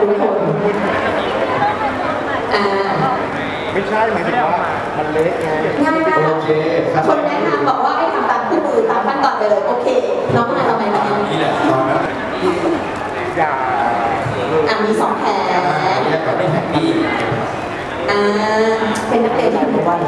มือให้ค่ะทุกคนอ่าไม่ใช่หมายถึงว่ามันเล็กไงง่ายมากโอเคครับคนแนะนำบอกว่าให้ทำตามคู่มือตามขั้นตอนไปเลยโอเค น้องมาทำไมล่ะนี่แหละตอนนั้นอย่าอะมีสองแผลแยกกับไม่แฮปปี้อ่าเป็นนักเรียนที่หนูวัน